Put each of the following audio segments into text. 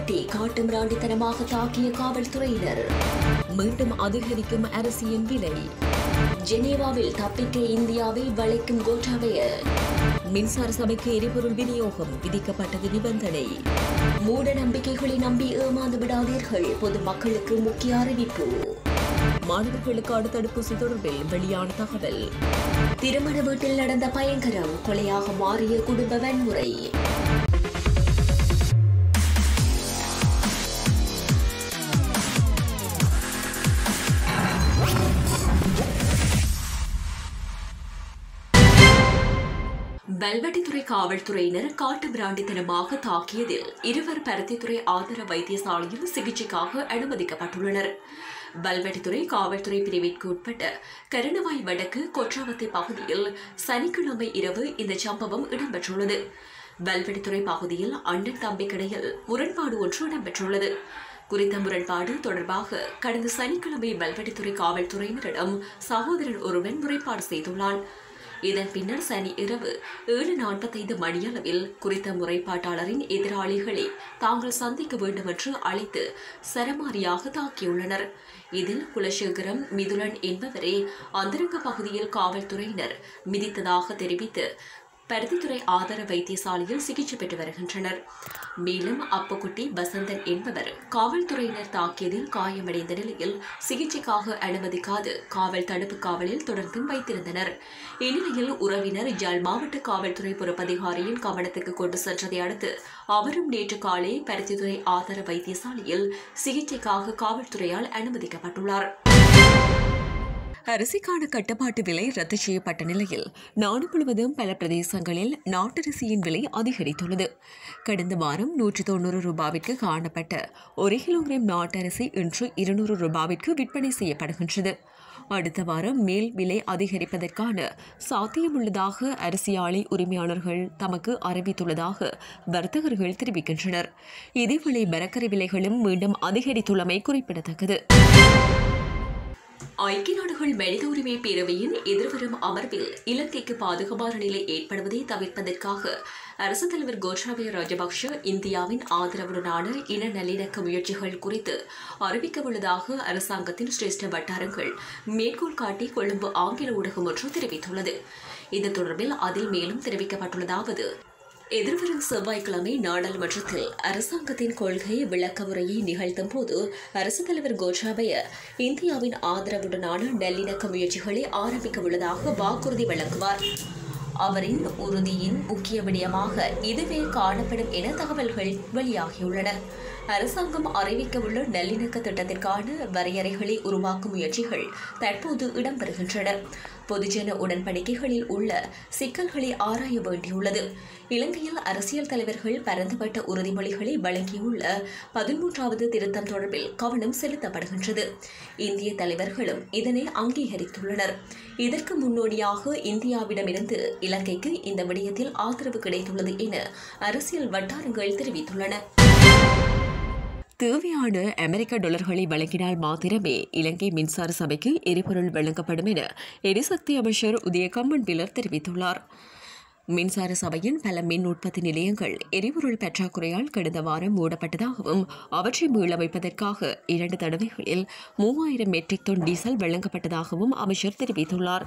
வல்வெட்டி காட்டு மிராண்டித்தனமாக தாக்கிய காவல்துறையினர். மீண்டும் அதிகரிக்கும் அரிசியின் விலை. ஜெனீவாவில் தப்பிக்க இந்தியாவை வளைக்கும் கோட்டாபய மின்சார சபைக்கு எரிபொருள் விநியோகம் விதிக்கப்பட்டது நிபந்தனை. மூட நம்பிக்கைகளை நம்பி ஏமாந்து விடாதீர்கள் பொதுமக்களுக்கு முக்கிய அறிவிப்பு. மாணவர்களுக்கான தடுப்பூசி தொடர்பில் வெளியான தகவல். திருமண வீட்டில் நடந்த பயங்கரம் கொலையாக மாறிய குடும்ப வன்முறை. வெல்வெட்டித்துறை காவல்துறையினர் காட்டு பிராண்டித்தனமாக தாக்கியதில் இருவர் பருத்தித்துறை ஆதார வைத்தியசாலையில் சிகிச்சைக்காக அனுமதிக்கப்பட்டுள்ளனர். வல்வெட்டித்துறை காவல்துறை பிரிவிற்கு உட்பட்ட கருணவாய் வடக்கு கொற்றாவத்தை பகுதியில் சனிக்கிழமை இரவு இந்த சம்பவம் இடம்பெற்றுள்ளது. வல்வெட்டித்துறை பகுதியில் அண்ணன் தம்பிக்கிடையில் முரண்பாடு ஒன்று இடம்பெற்றுள்ளது. குறித்த முரண்பாடு தொடர்பாக கடந்த சனிக்கிழமை வல்வெட்டித்துறை காவல்துறையினரிடம் சகோதரன் ஒருவன் முறைப்பாடு செய்துள்ளான். இதன் பின்னர் சனி இரவு ஏழு நாற்பத்தைந்து மணியளவில் குறித்த முறைப்பாட்டாளரின் எதிராளிகளை தாங்கள் சந்திக்க வேண்டும் என்று அழைத்து சரமாரியாக தாக்கியுள்ளனர். இதில் குலசேகரம் மிதுலன் என்பவரே அந்தரங்க பகுதியில் காவல்துறையினர் மிதித்ததாக தெரிவித்து பருத்தித்துறை ஆதார வைத்தியசாலையில் சிகிச்சை பெற்று வருகின்றனர். மேலும் அப்பகுட்டி வசந்தன் என்பவர் காவல்துறையினர் தாக்கியதில் காயமடைந்த நிலையில் சிகிச்சைக்காக அனுமதிக்காது காவல் தடுப்பு காவலில் தொடர்ந்தும் வைத்திருந்தனர். இந்நிலையில் உறவினர் ஜல் மாவட்ட காவல்துறை பொறுப்பதிகாரியின் கவனத்துக்கு கொண்டு சென்றதை அடுத்து அவரும் நேற்று காலை பருத்தித்துறை ஆதார வைத்தியசாலையில் சிகிச்சைக்காக காவல்துறையால் அனுமதிக்கப்பட்டுள்ளார். அரிசிக்கான கட்டுப்பாட்டு விலை ரத்து செய்யப்பட்ட நிலையில் நாடு முழுவதும் பல பிரதேசங்களில் நாட்டரிசியின் விலை அதிகரித்துள்ளது. கடந்த வாரம் நூற்றி தொண்ணூறு ரூபாவிற்கு காணப்பட்ட ஒரு கிலோகிராம் நாட்டரிசி இன்று இருநூறு ரூபாவிற்கு விற்பனை செய்யப்படுகின்றது. அடுத்த வாரம் மேல் விலை அதிகரிப்பதற்கான சாத்தியமுள்ளதாக அரிசி ஆலை உரிமையாளர்கள் தமக்கு அறிவித்துள்ளதாக வர்த்தகர்கள் தெரிவிக்கின்றனர். இதேவேளை மரக்கறி விலைகளும் மீண்டும் அதிகரித்துள்ளமை குறிப்பிடத்தக்கது. ஐக்கிய நாடுகள் மனித உரிமை பேரவையின் எதிர்வரும் அமர்வில் இலங்கைக்கு பாதுகாப்பான நிலை ஏற்படுவதை தவிர்ப்பதற்காக அரசு தலைவர் கோட்டாபய ராஜபக்ஷ இந்தியாவின் ஆதரவுடனான இன நல்லிணக்க முயற்சிகள் குறித்து அறிவிக்கவுள்ளதாக அரசாங்கத்தின் சிரேஷ்ட வட்டாரங்கள் மேற்கோள் காட்டி கொழும்பு ஆங்கில ஊடகம் ஒன்று தெரிவித்துள்ளது. இது தொடர்பில் அதில் மேலும் தெரிவிக்கப்பட்டுள்ளதாவது எதிர்வரும் செவ்வாய்க்கிழமை நாடாளுமன்றத்தில் அரசாங்கத்தின் கொள்கை விளக்கமுறையை நிகழ்த்தும் போது அரசுத் தலைவர் கோட்டாபய இந்தியாவின் ஆதரவுடனான நல்லிணக்க முயற்சிகளை ஆரம்பிக்க உள்ளதாக வாக்குறுதி வழங்குவார். அவரின் உறுதியின் முக்கிய விடயமாக இதுவே காணப்படும் என தகவல்கள் வெளியாகியுள்ளன. அரசாங்கம் அறிவிக்கவுள்ள நல்லிணக்க திட்டத்திற்கான வரையறைகளை உருவாக்கும் முயற்சிகள் தற்போது இடம்பெறுகின்றன. பொதுஜன உடன்படிக்கைகளில் உள்ள சிக்கல்களை ஆராய வேண்டியுள்ளது. இலங்கையில் அரசியல் தலைவர்கள் பரந்துபட்ட உறுதிமொழிகளை வழங்கியுள்ள பதிமூன்றாவது திருத்தம் தொடர்பில் கவனம் செலுத்தப்படுகின்றது. இந்திய தலைவர்களும் இதனை அங்கீகரித்துள்ளனர். இதற்கு முன்னோடியாக இந்தியாவிடமிருந்து இலங்கைக்கு இந்த விடயத்தில் ஆதரவு கிடைத்துள்ளது என அரசியல் வட்டாரங்கள் தெரிவித்துள்ளன. தேவையான அமெரிக்க டாலர்களை வழங்கினால் மாத்திரமே இலங்கை மின்சார சபைக்கு எரிபொருள் வழங்கப்படும் என எரிசக்தி அமைச்சர் உதயகம்மன் பிலர் தெரிவித்துள்ளார். மின்சார சபையின் பல மின் உற்பத்தி நிலையங்கள் எரிபொருள் பற்றாக்குறையால் கடந்த வாரம் மூடப்பட்டதாகவும் அவற்றை மீளமைப்பதற்காக இரண்டு தடவைகளில் மூவாயிரம் மெட்ரிக் டன் டீசல் வழங்கப்பட்டதாகவும் அமைச்சர் தெரிவித்துள்ளார்.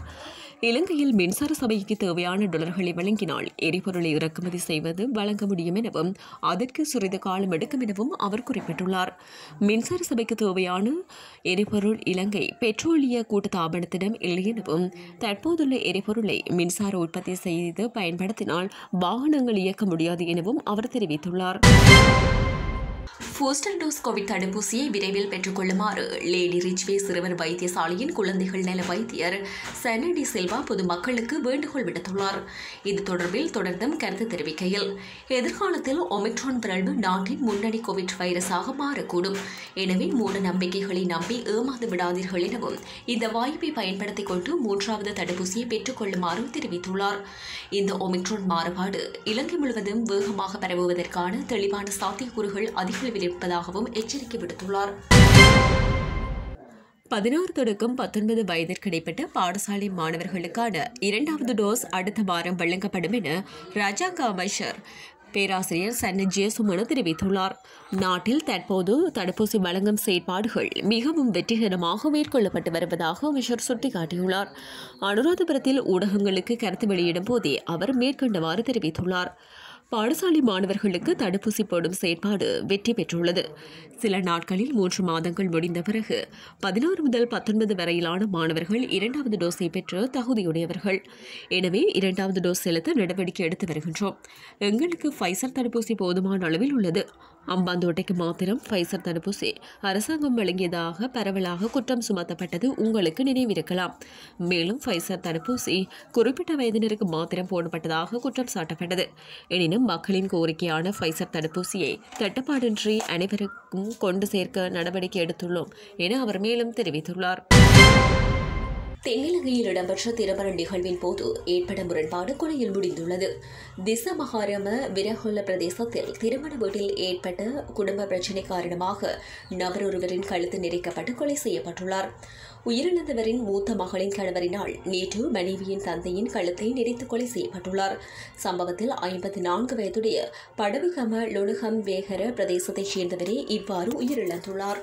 இலங்கையில் மின்சார சபைக்கு தேவையான டொலர்களை வழங்கினால் எரிபொருளை இறக்குமதி செய்வது வழங்க முடியும் எனவும் அதற்கு சிறிது காலம் எடுக்கும் எனவும் அவர் குறிப்பிட்டுள்ளார். மின்சார சபைக்கு தேவையான எரிபொருள் இலங்கை பெட்ரோலிய கூட்டத்தாபனத்திடம் இல்லை எனவும் தற்போதுள்ள எரிபொருளை மின்சார உற்பத்தி செய்து பயன் பயன்படுத்தினால் வாகனங்கள் இயக்க முடியாது எனவும் அவர் தெரிவித்துள்ளார். பூஸ்டர் டோஸ் கோவிட் தடுப்பூசியை விரைவில் பெற்றுக் கொள்ளுமாறு லேடி ரிச்வே சிறுவர் வைத்தியசாலையின் குழந்தைகள் நல வைத்தியர் சனடி சில்வா பொதுமக்களுக்கு வேண்டுகோள் விடுத்துள்ளார். இது தொடர்பில் தொடர்ந்தும் கருத்து தெரிவிக்கையில் எதிர்காலத்தில் ஒமிக்ரான் பிறழ்வு நாட்டின் முன்னணி கோவிட் வைரஸாக மாறக்கூடும் எனவே மூட நம்பிக்கைகளை நம்பி ஏமாந்து விடாதீர்கள் எனவும் இந்த வாய்ப்பை பயன்படுத்திக் கொண்டு மூன்றாவது தடுப்பூசியை பெற்றுக் கொள்ளுமாறும் தெரிவித்துள்ளார். இந்த ஒமிக்ரான் மாறுபாடு இலங்கை முழுவதும் வேகமாக பரவுவதற்கான தெளிவான சாத்தியக்கூறுகள் அதிகளவில் இருப்பதாகவும் எச்சரிக்கை விடுத்துள்ளார். பதினாறு தொடக்கம் பத்தொன்பது வயதிற்கு இடைப்பட்ட பாடசாலை மாணவர்களுக்கான இரண்டாவது டோஸ் அடுத்த வாரம் வழங்கப்படும் என ராஜாங்க அமைச்சர் பேராசிரியர் சன்னி ஜேசுமனு தெரிவித்துள்ளார். நாட்டில் தற்போது தடுப்பூசி வழங்கும் செயற்பாடுகள் மிகவும் வெற்றிகரமாக மேற்கொள்ளப்பட்டு வருவதாக அமைச்சர் சுட்டிக்காட்டியுள்ளார். அனுராதபுரத்தில் ஊடகங்களுக்கு கருத்து வெளியிடும் போதே அவர் மேற்கொண்டவாறு தெரிவித்துள்ளார். பாடசாலை மாணவர்களுக்கு தடுப்பூசி போடும் செயற்பாடு வெற்றி பெற்றுள்ளது. சில நாட்களில் மூன்று மாதங்கள் முடிந்த பிறகு பதினாறு முதல் பத்தொன்பது வரையிலான மாணவர்கள் இரண்டாவது டோஸை பெற்று தகுதியுடையவர்கள். எனவே இரண்டாவது டோஸ் செலுத்த நடவடிக்கை எடுத்து வருகின்றோம். எங்களுக்கு ஃபைசர் தடுப்பூசி போதுமான அளவில் உள்ளது. அம்பாந்தோட்டைக்கு மாத்திரம் ஃபைசர் தடுப்பூசி. அரசாங்கம் வழங்கியதாக பரவலாக குற்றம் சுமத்தப்பட்டது உங்களுக்கு நினைவிருக்கலாம். மேலும் ஃபைசர் தடுப்பூசி குறிப்பிட்ட வயதினருக்கு மாத்திரம் போடப்பட்டதாக குற்றம் சாட்டப்பட்டது. எனினும் மக்களின் கோரிக்கையான ஃபைசர் தடுப்பூசியை தட்டுப்பாடின்றி அனைவருக்கும் கொண்டு சேர்க்க நடவடிக்கை எடுத்துள்ளோம் என அவர் மேலும் தெரிவித்துள்ளார். தென்னிலங்கையில் இடம்பெற்ற திருமண நிகழ்வின் போது ஏற்பட்ட முரண்பாடு கொலையில் முடிந்துள்ளது. திச மகாரம விரகொல்ல பிரதேசத்தில் திருமண வீட்டில் ஏற்பட்ட குடும்ப பிரச்சினை காரணமாக நபர் ஒருவரின் கழுத்து நெரிக்கப்பட்டு கொலை செய்யப்பட்டுள்ளார். உயிரிழந்தவரின் மூத்த மகளின் கணவரினால் நேற்று மனைவியின் தந்தையின் கழுத்தை நெரித்து கொலை செய்யப்பட்டுள்ளார். சம்பவத்தில் ஐம்பத்தி நான்கு வயதுடைய படவுகம லொணுகம் வேகர பிரதேசத்தைச் சேர்ந்தவரே இவ்வாறு உயிரிழந்துள்ளார்.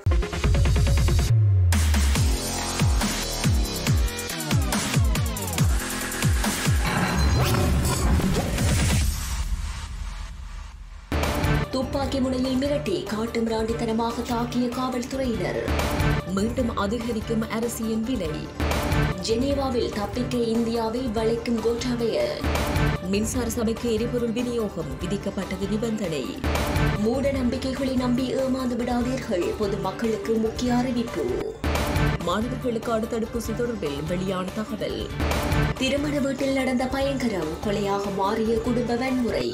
துப்பாக்கி முனையில் மிரட்டி காட்டு மிராண்டித்தனமாக தாக்கிய காவல்துறையினர். மீண்டும் அதிகரிக்கும் அரிசியின் விலை ஜெனீவாவில் தப்பிக்க இந்தியாவை வளைக்கும் கோட்டாபய. மின்சார சபைக்கு எரிபொருள் விநியோகம் விதிக்கப்பட்டது நிபந்தனை. மூட நம்பிக்கைகளை நம்பி ஏமாந்து விடாதீர்கள் பொதுமக்களுக்கு முக்கிய அறிவிப்பு. மாணவர்களுக்கான தடுப்பூசி தொடர்பில் வெளியான தகவல். திருமண வீட்டில் நடந்த பயங்கரம் கொலையாக மாறிய குடும்ப வன்முறை.